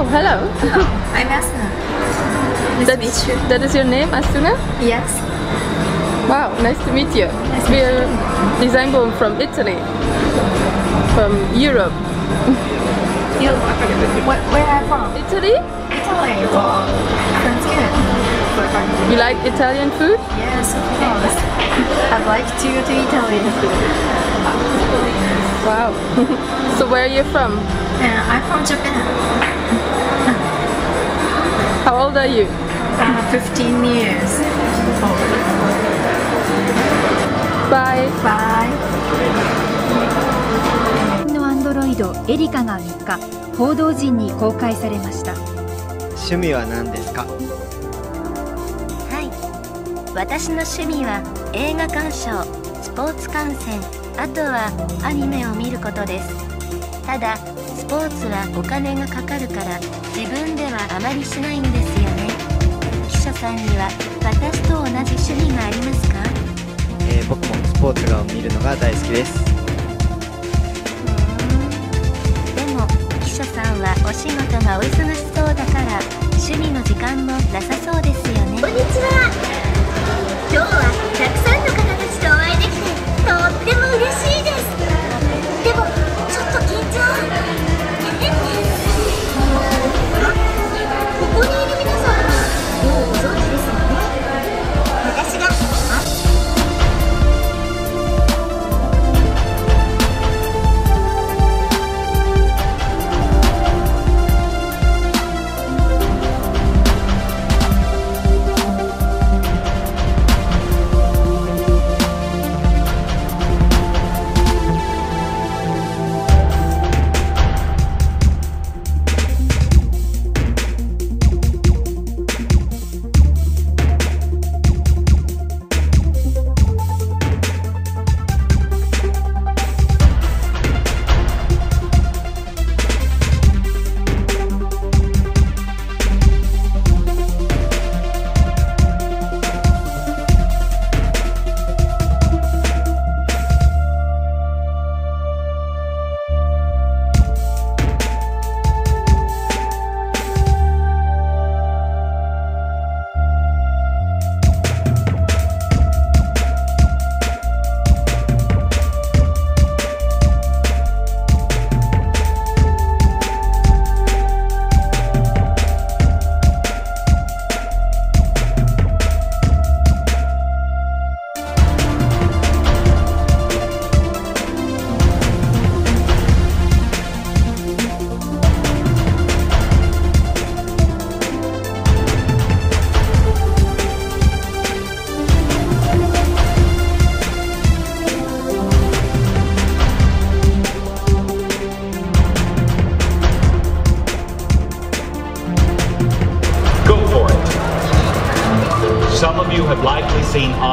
Oh, hello. I'm Asuna. Nice That's, to meet you. That is your name, Asuna? Yes. Wow, nice to meet you. Nice to meet We're Designboom from Italy, from Europe. You, where, where are you from? Italy? Italy. Sounds good. You like Italian food? Yes, of course. I'd like to go to Italy. Wow. so where are you from? Uh, I'm from Japan. How old are you? Uh, 15 years. Bye. Bye. のアンドロイドエリカが3日報道陣に公開されました趣味は何ですかはい私の趣味は映画鑑賞スポーツ観戦あとはアニメを見ることです。ただスポーツはお金がかかるから自分ではあまりしないんですよね。記者さんには私と同じ趣味がありますか？えー僕もスポーツが見るのが大好きです。でも記者さんはお仕事がお忙しそうだから趣味の時間もなさそうですよね。こんにちは。今日は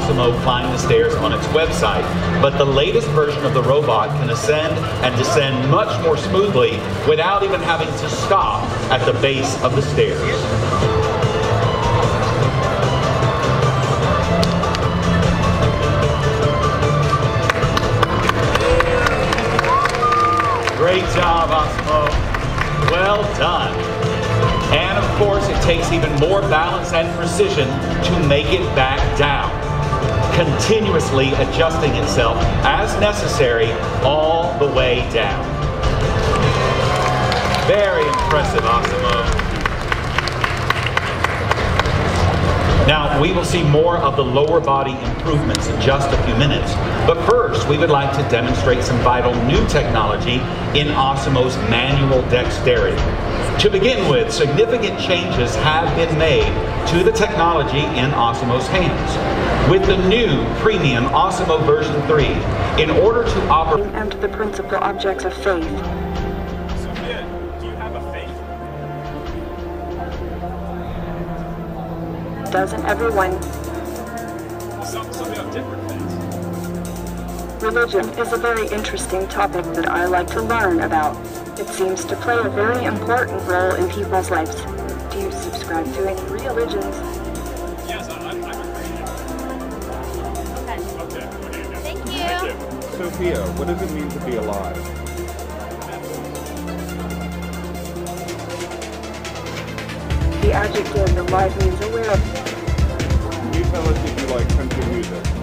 ASIMO climb the stairs on its website, but the latest version of the robot can ascend and descend much more smoothly without even having to stop at the base of the stairs. Great job, ASIMO. Well done. And of course, it takes even more balance and precision to make it back down, continuously adjusting itself as necessary all the way down. Very impressive, ASIMO. Now, we will see more of the lower body improvements in just a few minutes, but first, we would like to demonstrate some vital new technology in ASIMO's manual dexterity. To begin with, significant changes have been made to the technology in ASIMO's hands. With the new premium ASIMO version 3, in order to operate and the principal objects of faith. Sophia, do you have a faith? Doesn't everyone? Some, some have different faiths. Religion is a very interesting topic that I like to learn about. It seems to play a very important role in people's lives. Do you subscribe to any religions? Yes, I, I'm, you. Sophia, what does it mean to be alive? the adjective that live means aware of. Can you tell us if you like country music?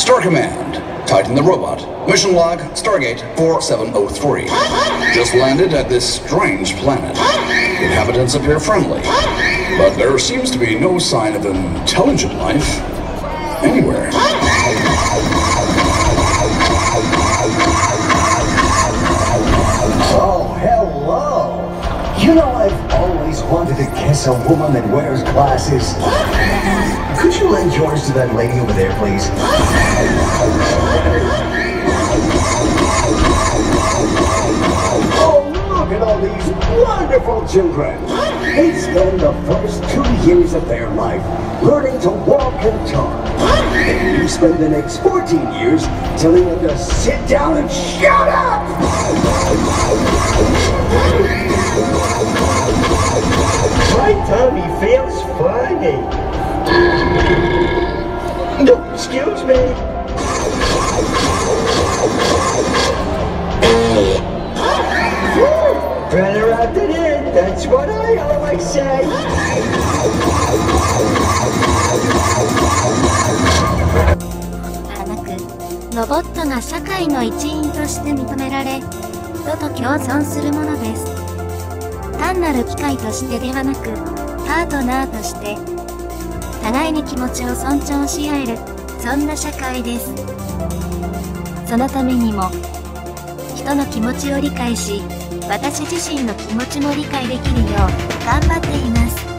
Star Command, Titan the Robot. Mission log, Stargate 4703. Just landed at this strange planet. Inhabitants appear friendly, but there seems to be no sign of intelligent life anywhere. You know, I've always wanted to kiss a woman that wears glasses. Could you lend yours to that lady over there, please? Oh, look at all these wonderful children. They spend the first two years of their life learning to walk and talk. And you spend the next 14 years telling them to sit down and shut up! My tummy feels funny. No, excuse me. Better out than in, that's what I always say. ロボットが社会の一員として認められ人と共存するものです。単なる機械としてではなくパートナーとして互いに気持ちを尊重し合えるそんな社会です。そのためにも人の気持ちを理解し私自身の気持ちも理解できるよう頑張っています。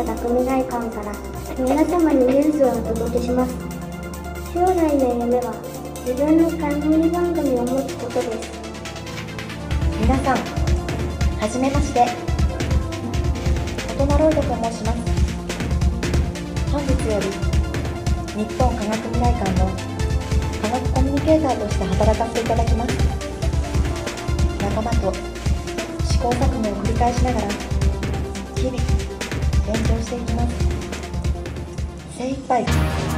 日本科学未来館から皆様にニュースをお届けします。将来の夢は自分の冠番組を持つことです。皆さんはじめまして。音間ロイドと申します。本日より日本科学未来館の科学コミュニケーターとして働かせていただきます。仲間と試行錯誤を繰り返しながら日々勉強していきます。精一杯。